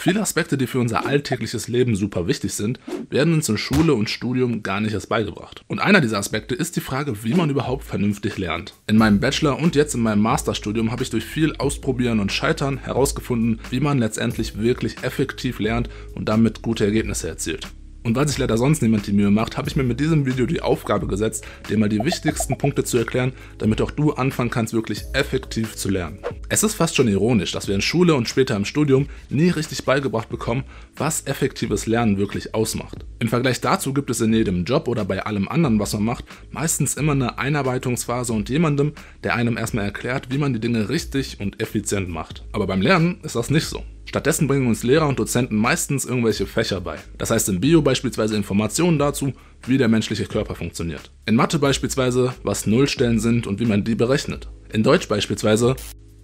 Viele Aspekte, die für unser alltägliches Leben super wichtig sind, werden uns in Schule und Studium gar nicht erst beigebracht. Und einer dieser Aspekte ist die Frage, wie man überhaupt vernünftig lernt. In meinem Bachelor und jetzt in meinem Masterstudium habe ich durch viel Ausprobieren und Scheitern herausgefunden, wie man letztendlich wirklich effektiv lernt und damit gute Ergebnisse erzielt. Und weil sich leider sonst niemand die Mühe macht, habe ich mir mit diesem Video die Aufgabe gesetzt, dir mal die wichtigsten Punkte zu erklären, damit auch du anfangen kannst, wirklich effektiv zu lernen. Es ist fast schon ironisch, dass wir in Schule und später im Studium nie richtig beigebracht bekommen, was effektives Lernen wirklich ausmacht. Im Vergleich dazu gibt es in jedem Job oder bei allem anderen, was man macht, meistens immer eine Einarbeitungsphase und jemandem, der einem erstmal erklärt, wie man die Dinge richtig und effizient macht. Aber beim Lernen ist das nicht so. Stattdessen bringen uns Lehrer und Dozenten meistens irgendwelche Fächer bei. Das heißt in Bio beispielsweise Informationen dazu, wie der menschliche Körper funktioniert. In Mathe beispielsweise, was Nullstellen sind und wie man die berechnet. In Deutsch beispielsweise,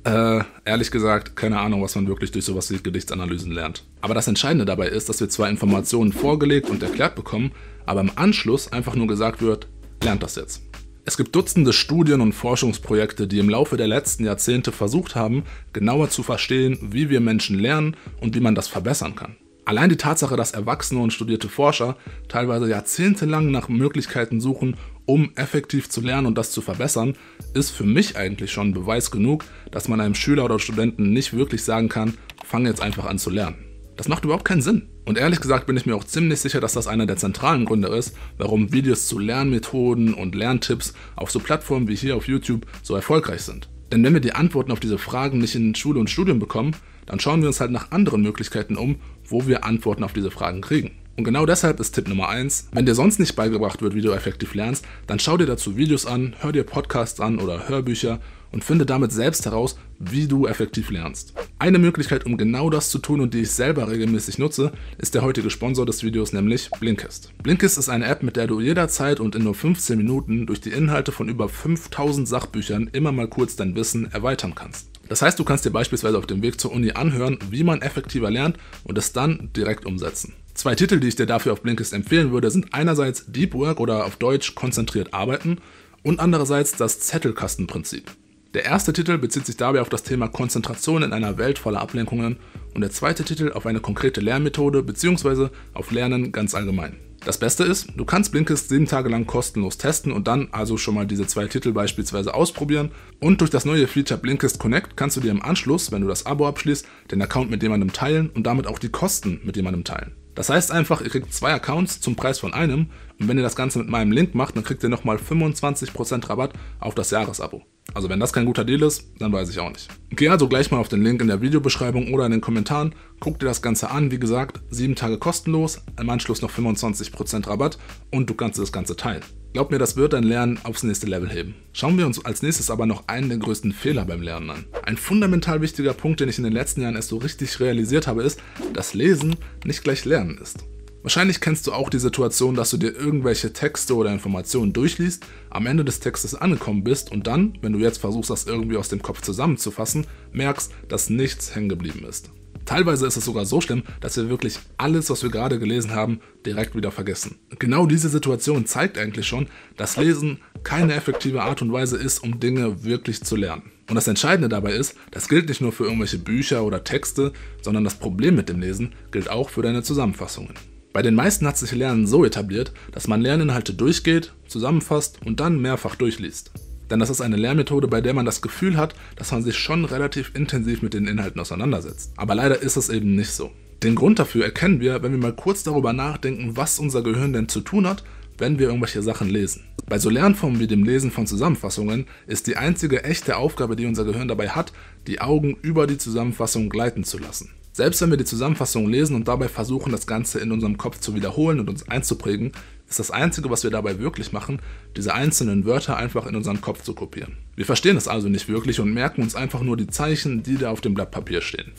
äh, ehrlich gesagt, keine Ahnung, was man wirklich durch sowas wie Gedichtsanalysen lernt. Aber das Entscheidende dabei ist, dass wir zwar Informationen vorgelegt und erklärt bekommen, aber im Anschluss einfach nur gesagt wird, lernt das jetzt. Es gibt Dutzende Studien und Forschungsprojekte, die im Laufe der letzten Jahrzehnte versucht haben, genauer zu verstehen, wie wir Menschen lernen und wie man das verbessern kann. Allein die Tatsache, dass erwachsene und studierte Forscher teilweise jahrzehntelang nach Möglichkeiten suchen, um effektiv zu lernen und das zu verbessern, ist für mich eigentlich schon Beweis genug, dass man einem Schüler oder Studenten nicht wirklich sagen kann, fang jetzt einfach an zu lernen. Das macht überhaupt keinen Sinn. Und ehrlich gesagt bin ich mir auch ziemlich sicher, dass das einer der zentralen Gründe ist, warum Videos zu Lernmethoden und Lerntipps auf so Plattformen wie hier auf YouTube so erfolgreich sind. Denn wenn wir die Antworten auf diese Fragen nicht in Schule und Studium bekommen, dann schauen wir uns halt nach anderen Möglichkeiten um, wo wir Antworten auf diese Fragen kriegen. Und genau deshalb ist Tipp Nummer 1, wenn dir sonst nicht beigebracht wird, wie du effektiv lernst, dann schau dir dazu Videos an, hör dir Podcasts an oder Hörbücher und finde damit selbst heraus, wie du effektiv lernst. Eine Möglichkeit, um genau das zu tun und die ich selber regelmäßig nutze, ist der heutige Sponsor des Videos, nämlich Blinkist. Blinkist ist eine App, mit der du jederzeit und in nur 15 Minuten durch die Inhalte von über 5000 Sachbüchern immer mal kurz dein Wissen erweitern kannst. Das heißt, du kannst dir beispielsweise auf dem Weg zur Uni anhören, wie man effektiver lernt und es dann direkt umsetzen. Zwei Titel, die ich dir dafür auf Blinkist empfehlen würde, sind einerseits Deep Work oder auf Deutsch konzentriert arbeiten und andererseits das Zettelkastenprinzip. Der erste Titel bezieht sich dabei auf das Thema Konzentration in einer Welt voller Ablenkungen und der zweite Titel auf eine konkrete Lernmethode bzw. auf Lernen ganz allgemein. Das Beste ist, du kannst Blinkist sieben Tage lang kostenlos testen und dann also schon mal diese zwei Titel beispielsweise ausprobieren. Und durch das neue Feature Blinkist Connect kannst du dir im Anschluss, wenn du das Abo abschließt, den Account mit jemandem teilen und damit auch die Kosten mit jemandem teilen. Das heißt einfach, ihr kriegt zwei Accounts zum Preis von einem und wenn ihr das Ganze mit meinem Link macht, dann kriegt ihr nochmal 25% Rabatt auf das Jahresabo. Also wenn das kein guter Deal ist, dann weiß ich auch nicht. Geh also gleich mal auf den Link in der Videobeschreibung oder in den Kommentaren, guck dir das Ganze an, wie gesagt, 7 Tage kostenlos, im Anschluss noch 25% Rabatt und du kannst das Ganze teilen. Glaub mir, das wird dein Lernen aufs nächste Level heben. Schauen wir uns als nächstes aber noch einen der größten Fehler beim Lernen an. Ein fundamental wichtiger Punkt, den ich in den letzten Jahren erst so richtig realisiert habe, ist, dass Lesen nicht gleich Lernen ist. Wahrscheinlich kennst du auch die Situation, dass du dir irgendwelche Texte oder Informationen durchliest, am Ende des Textes angekommen bist und dann, wenn du jetzt versuchst, das irgendwie aus dem Kopf zusammenzufassen, merkst, dass nichts hängen geblieben ist. Teilweise ist es sogar so schlimm, dass wir wirklich alles, was wir gerade gelesen haben, direkt wieder vergessen. Genau diese Situation zeigt eigentlich schon, dass Lesen keine effektive Art und Weise ist, um Dinge wirklich zu lernen. Und das Entscheidende dabei ist, das gilt nicht nur für irgendwelche Bücher oder Texte, sondern das Problem mit dem Lesen gilt auch für deine Zusammenfassungen. Bei den meisten hat sich Lernen so etabliert, dass man Lerninhalte durchgeht, zusammenfasst und dann mehrfach durchliest. Denn das ist eine Lehrmethode, bei der man das Gefühl hat, dass man sich schon relativ intensiv mit den Inhalten auseinandersetzt. Aber leider ist es eben nicht so. Den Grund dafür erkennen wir, wenn wir mal kurz darüber nachdenken, was unser Gehirn denn zu tun hat, wenn wir irgendwelche Sachen lesen. Bei so Lernformen wie dem Lesen von Zusammenfassungen ist die einzige echte Aufgabe, die unser Gehirn dabei hat, die Augen über die Zusammenfassung gleiten zu lassen. Selbst wenn wir die Zusammenfassung lesen und dabei versuchen, das Ganze in unserem Kopf zu wiederholen und uns einzuprägen, ist das Einzige, was wir dabei wirklich machen, diese einzelnen Wörter einfach in unseren Kopf zu kopieren. Wir verstehen es also nicht wirklich und merken uns einfach nur die Zeichen, die da auf dem Blatt Papier stehen.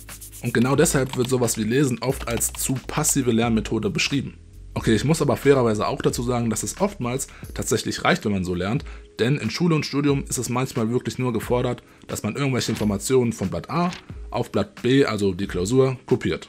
Und genau deshalb wird sowas wie Lesen oft als zu passive Lernmethode beschrieben. Okay, ich muss aber fairerweise auch dazu sagen, dass es oftmals tatsächlich reicht, wenn man so lernt, denn in Schule und Studium ist es manchmal wirklich nur gefordert, dass man irgendwelche Informationen von Blatt A auf Blatt B, also die Klausur, kopiert.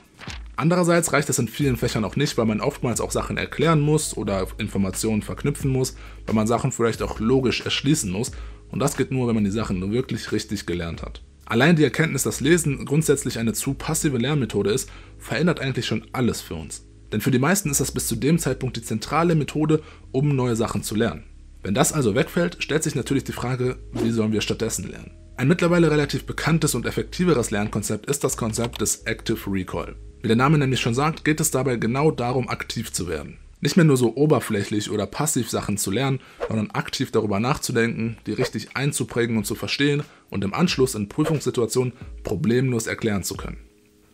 Andererseits reicht es in vielen Fächern auch nicht, weil man oftmals auch Sachen erklären muss oder Informationen verknüpfen muss, weil man Sachen vielleicht auch logisch erschließen muss. Und das geht nur, wenn man die Sachen wirklich richtig gelernt hat. Allein die Erkenntnis, dass Lesen grundsätzlich eine zu passive Lernmethode ist, verändert eigentlich schon alles für uns. Denn für die meisten ist das bis zu dem Zeitpunkt die zentrale Methode, um neue Sachen zu lernen. Wenn das also wegfällt, stellt sich natürlich die Frage, wie sollen wir stattdessen lernen? Ein mittlerweile relativ bekanntes und effektiveres Lernkonzept ist das Konzept des Active Recall. Wie der Name nämlich schon sagt, geht es dabei genau darum, aktiv zu werden. Nicht mehr nur so oberflächlich oder passiv Sachen zu lernen, sondern aktiv darüber nachzudenken, die richtig einzuprägen und zu verstehen und im Anschluss in Prüfungssituationen problemlos erklären zu können.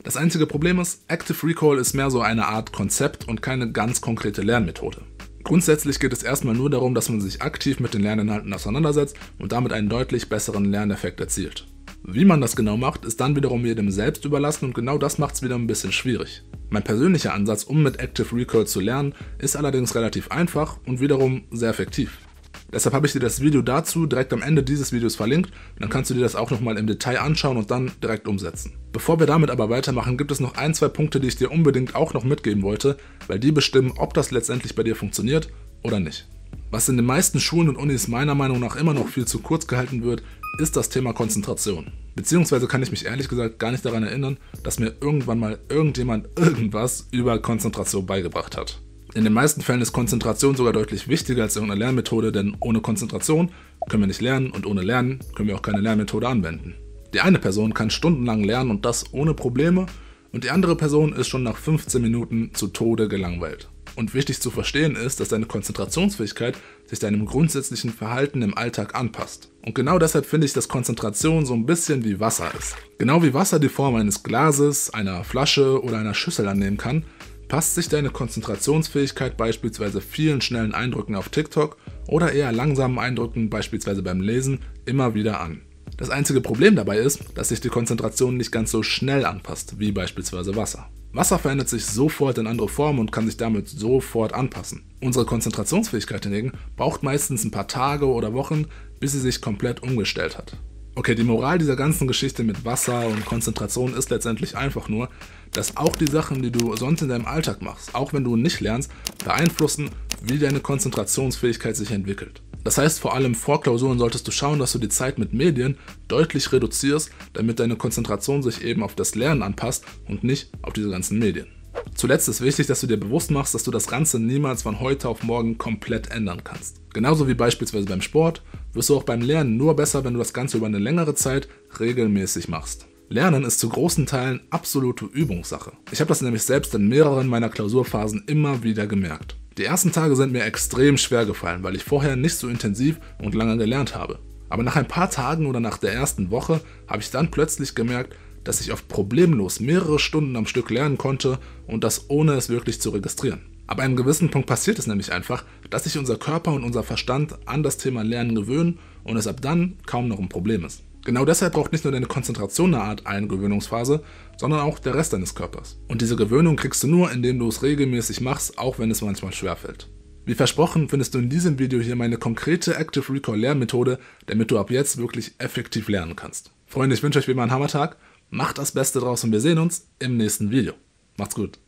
Das einzige Problem ist, Active Recall ist mehr so eine Art Konzept und keine ganz konkrete Lernmethode. Grundsätzlich geht es erstmal nur darum, dass man sich aktiv mit den Lerninhalten auseinandersetzt und damit einen deutlich besseren Lerneffekt erzielt. Wie man das genau macht, ist dann wiederum jedem selbst überlassen und genau das macht es wieder ein bisschen schwierig. Mein persönlicher Ansatz, um mit Active Recall zu lernen, ist allerdings relativ einfach und wiederum sehr effektiv. Deshalb habe ich dir das Video dazu direkt am Ende dieses Videos verlinkt dann kannst du dir das auch nochmal im Detail anschauen und dann direkt umsetzen. Bevor wir damit aber weitermachen, gibt es noch ein, zwei Punkte, die ich dir unbedingt auch noch mitgeben wollte, weil die bestimmen, ob das letztendlich bei dir funktioniert oder nicht. Was in den meisten Schulen und Unis meiner Meinung nach immer noch viel zu kurz gehalten wird, ist das Thema Konzentration. Beziehungsweise kann ich mich ehrlich gesagt gar nicht daran erinnern, dass mir irgendwann mal irgendjemand irgendwas über Konzentration beigebracht hat. In den meisten Fällen ist Konzentration sogar deutlich wichtiger als irgendeine Lernmethode, denn ohne Konzentration können wir nicht lernen und ohne Lernen können wir auch keine Lernmethode anwenden. Die eine Person kann stundenlang lernen und das ohne Probleme und die andere Person ist schon nach 15 Minuten zu Tode gelangweilt. Und wichtig zu verstehen ist, dass deine Konzentrationsfähigkeit sich deinem grundsätzlichen Verhalten im Alltag anpasst. Und genau deshalb finde ich, dass Konzentration so ein bisschen wie Wasser ist. Genau wie Wasser die Form eines Glases, einer Flasche oder einer Schüssel annehmen kann, passt sich deine Konzentrationsfähigkeit beispielsweise vielen schnellen Eindrücken auf TikTok oder eher langsamen Eindrücken beispielsweise beim Lesen immer wieder an. Das einzige Problem dabei ist, dass sich die Konzentration nicht ganz so schnell anpasst wie beispielsweise Wasser. Wasser verändert sich sofort in andere Formen und kann sich damit sofort anpassen. Unsere Konzentrationsfähigkeit hingegen braucht meistens ein paar Tage oder Wochen, bis sie sich komplett umgestellt hat. Okay, die Moral dieser ganzen Geschichte mit Wasser und Konzentration ist letztendlich einfach nur, dass auch die Sachen, die du sonst in deinem Alltag machst, auch wenn du nicht lernst, beeinflussen, wie deine Konzentrationsfähigkeit sich entwickelt. Das heißt, vor allem vor Klausuren solltest du schauen, dass du die Zeit mit Medien deutlich reduzierst, damit deine Konzentration sich eben auf das Lernen anpasst und nicht auf diese ganzen Medien. Zuletzt ist wichtig, dass du dir bewusst machst, dass du das Ganze niemals von heute auf morgen komplett ändern kannst. Genauso wie beispielsweise beim Sport, wirst du auch beim Lernen nur besser, wenn du das Ganze über eine längere Zeit regelmäßig machst. Lernen ist zu großen Teilen absolute Übungssache. Ich habe das nämlich selbst in mehreren meiner Klausurphasen immer wieder gemerkt. Die ersten Tage sind mir extrem schwer gefallen, weil ich vorher nicht so intensiv und lange gelernt habe. Aber nach ein paar Tagen oder nach der ersten Woche habe ich dann plötzlich gemerkt, dass ich oft problemlos mehrere Stunden am Stück lernen konnte und das ohne es wirklich zu registrieren. An einem gewissen Punkt passiert es nämlich einfach, dass sich unser Körper und unser Verstand an das Thema Lernen gewöhnen und es ab dann kaum noch ein Problem ist. Genau deshalb braucht nicht nur deine Konzentration eine Art Eingewöhnungsphase, sondern auch der Rest deines Körpers. Und diese Gewöhnung kriegst du nur, indem du es regelmäßig machst, auch wenn es manchmal schwerfällt. Wie versprochen findest du in diesem Video hier meine konkrete Active Recall Lernmethode, damit du ab jetzt wirklich effektiv lernen kannst. Freunde, ich wünsche euch wie immer einen Hammertag, macht das Beste draus und wir sehen uns im nächsten Video. Macht's gut.